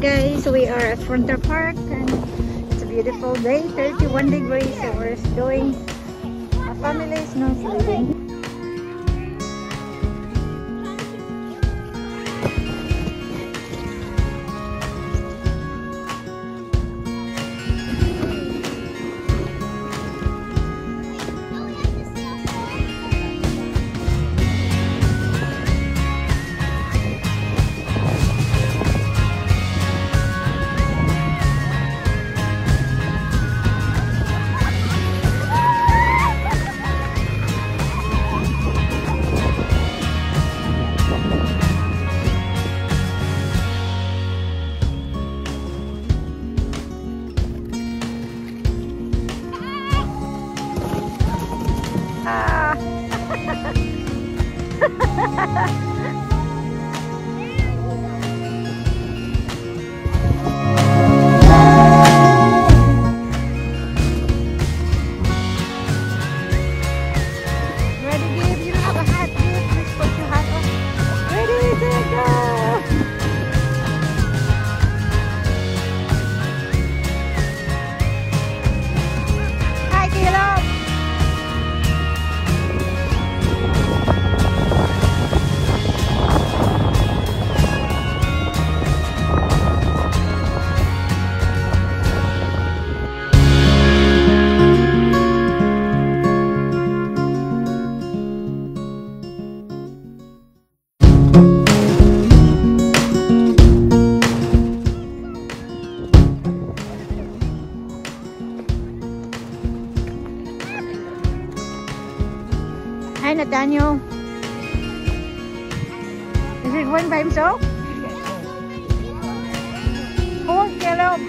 guys, we are at Frontier Park and it's a beautiful day, 31 degrees. So we're doing a family snow sledding. Ha ha ha ha! Hi, Nathaniel. Is he going by himself? Oh, Caleb.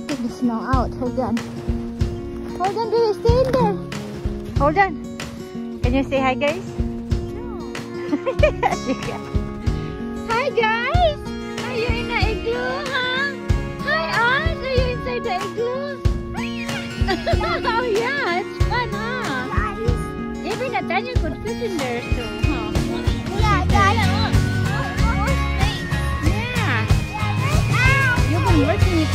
gotta take the snow out. Hold on. Hold on, Do you Stay in there. Hold on. Can you say hi, guys? No. hi, guys. Are you in the igloo, huh? Hi, Oz. Are you inside the igloo? oh, yeah. It's fun, huh? Nice. Even Nathaniel could fit in there, too, huh? Yeah, yeah. Yeah. You've been working